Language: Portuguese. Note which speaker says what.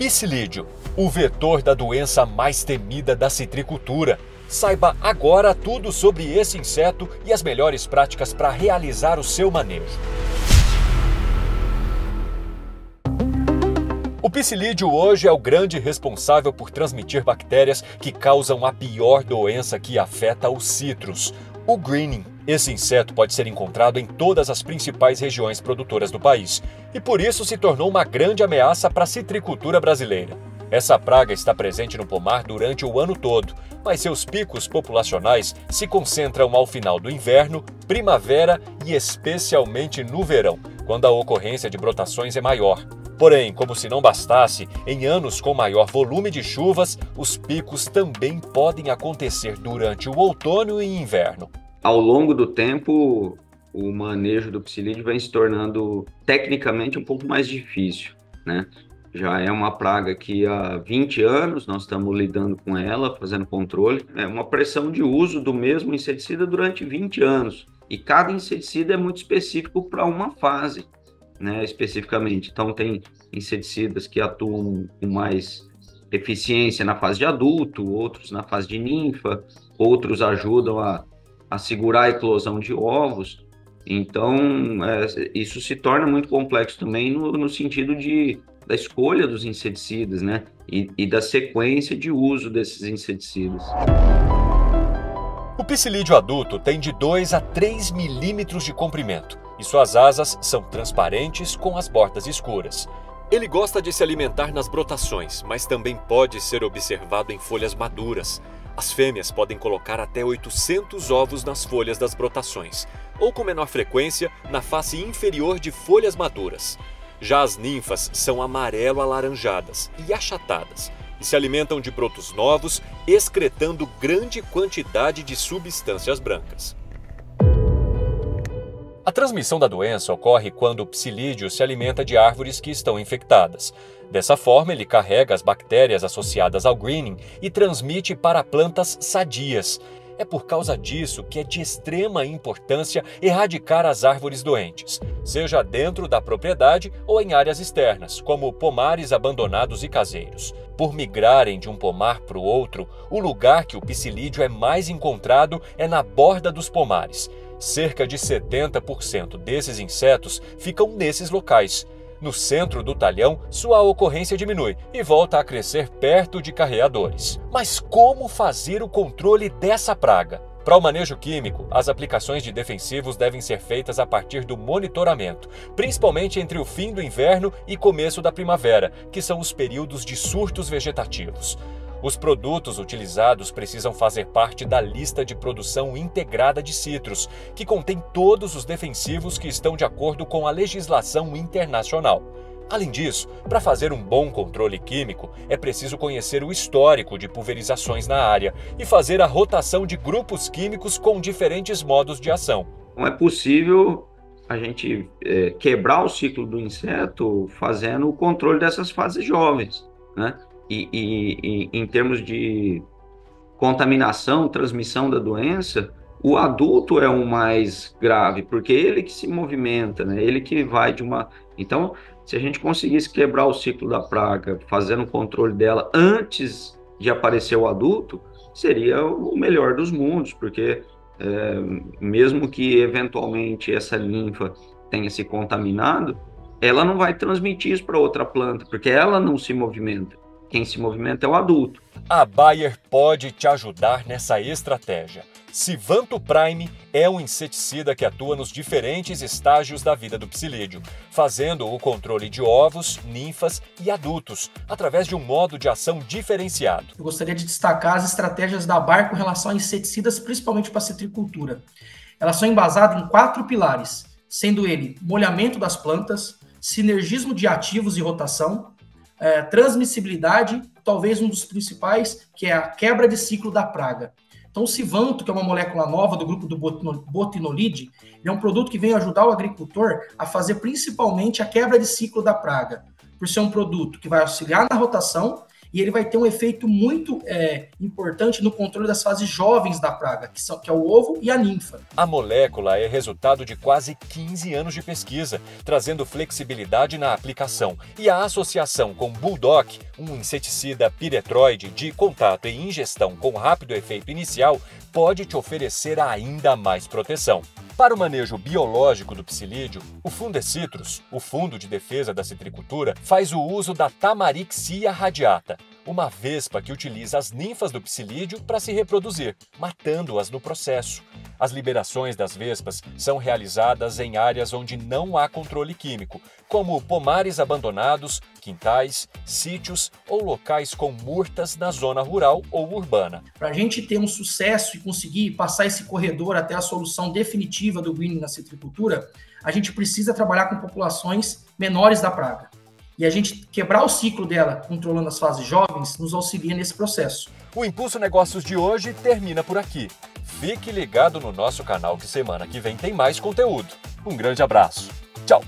Speaker 1: Psilídeo, o vetor da doença mais temida da citricultura. Saiba agora tudo sobre esse inseto e as melhores práticas para realizar o seu manejo. O psilídeo hoje é o grande responsável por transmitir bactérias que causam a pior doença que afeta os citros, o greening. Esse inseto pode ser encontrado em todas as principais regiões produtoras do país e por isso se tornou uma grande ameaça para a citricultura brasileira. Essa praga está presente no pomar durante o ano todo, mas seus picos populacionais se concentram ao final do inverno, primavera e especialmente no verão, quando a ocorrência de brotações é maior. Porém, como se não bastasse, em anos com maior volume de chuvas, os picos também podem acontecer durante o outono e inverno.
Speaker 2: Ao longo do tempo, o manejo do psilídeo vem se tornando tecnicamente um pouco mais difícil, né? Já é uma praga que há 20 anos nós estamos lidando com ela, fazendo controle. É uma pressão de uso do mesmo inseticida durante 20 anos. E cada inseticida é muito específico para uma fase né, especificamente. Então, tem inseticidas que atuam com mais eficiência na fase de adulto, outros na fase de ninfa, outros ajudam a, a segurar a eclosão de ovos. Então, é, isso se torna muito complexo também no, no, sentido de, da escolha dos inseticidas, né? E, e da sequência de uso desses inseticidas.
Speaker 1: O psilídeo adulto tem de 2 a 3 milímetros de comprimento e suas asas são transparentes com as bordas escuras. Ele gosta de se alimentar nas brotações, mas também pode ser observado em folhas maduras. As fêmeas podem colocar até 800 ovos nas folhas das brotações, ou com menor frequência na face inferior de folhas maduras. Já as ninfas são amarelo-alaranjadas e achatadas e se alimentam de brotos novos, excretando grande quantidade de substâncias brancas. A transmissão da doença ocorre quando o psilídeo se alimenta de árvores que estão infectadas. Dessa forma, ele carrega as bactérias associadas ao greening e transmite para plantas sadias. É por causa disso que é de extrema importância erradicar as árvores doentes, seja dentro da propriedade ou em áreas externas, como pomares abandonados e caseiros. Por migrarem de um pomar para o outro, o lugar que o psilídeo é mais encontrado é na borda dos pomares. Cerca de 70% desses insetos ficam nesses locais. No centro do talhão, sua ocorrência diminui e volta a crescer perto de carreadores. Mas como fazer o controle dessa praga? Para o manejo químico, as aplicações de defensivos devem ser feitas a partir do monitoramento, principalmente entre o fim do inverno e começo da primavera, que são os períodos de surtos vegetativos. Os produtos utilizados precisam fazer parte da lista de produção integrada de citros, que contém todos os defensivos que estão de acordo com a legislação internacional. Além disso, para fazer um bom controle químico, é preciso conhecer o histórico de pulverizações na área e fazer a rotação de grupos químicos com diferentes modos de ação.
Speaker 2: Não é possível a gente é, quebrar o ciclo do inseto fazendo o controle dessas fases jovens, né? E, e, e em termos de contaminação, transmissão da doença, o adulto é o mais grave, porque ele que se movimenta, né? Ele que vai de uma. Então, se a gente conseguisse quebrar o ciclo da praga, fazendo o controle dela antes de aparecer o adulto, seria o melhor dos mundos, porque é, mesmo que eventualmente essa linfa tenha se contaminado, ela não vai transmitir isso para outra planta, porque ela não se movimenta. Quem se movimenta é o adulto.
Speaker 1: A Bayer pode te ajudar nessa estratégia. Sivanto Prime é um inseticida que atua nos diferentes estágios da vida do psilídeo, fazendo o controle de ovos, ninfas e adultos, através de um modo de ação diferenciado.
Speaker 3: Eu gostaria de destacar as estratégias da Bayer com relação a inseticidas, principalmente para a citricultura. Elas são embasadas em quatro pilares, sendo ele molhamento das plantas, sinergismo de ativos e rotação, é, transmissibilidade, talvez um dos principais, que é a quebra de ciclo da praga. Então, o Civanto, que é uma molécula nova do grupo do botinolide, é um produto que vem ajudar o agricultor a fazer principalmente a quebra de ciclo da praga, por ser um produto que vai auxiliar na rotação e ele vai ter um efeito muito é, importante no controle das fases jovens da praga, que, são, que é o ovo e a ninfa.
Speaker 1: A molécula é resultado de quase 15 anos de pesquisa, trazendo flexibilidade na aplicação e a associação com Bulldog, um inseticida piretroide de contato e ingestão com rápido efeito inicial, pode te oferecer ainda mais proteção. Para o manejo biológico do psilídeo, o Fundecitrus, o Fundo de Defesa da Citricultura, faz o uso da Tamarixia radiata, uma vespa que utiliza as ninfas do psilídeo para se reproduzir, matando-as no processo. As liberações das vespas são realizadas em áreas onde não há controle químico, como pomares abandonados, quintais, sítios ou locais com murtas na zona rural ou urbana.
Speaker 3: Para a gente ter um sucesso e conseguir passar esse corredor até a solução definitiva do greening na citricultura, a gente precisa trabalhar com populações menores da praga. E a gente quebrar o ciclo dela, controlando as fases jovens, nos auxilia nesse processo.
Speaker 1: O Impulso Negócios de hoje termina por aqui. Fique ligado no nosso canal que semana que vem tem mais conteúdo. Um grande abraço. Tchau!